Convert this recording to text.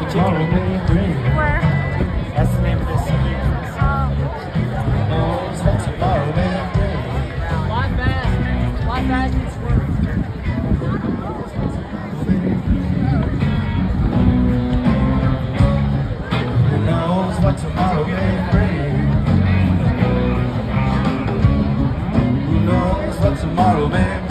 You take it. Where? That's the name of this song. Oh. No, it's tomorrow, may bring? fast. bad. fast, bad. Who knows what tomorrow may bring? Who knows what tomorrow may bring?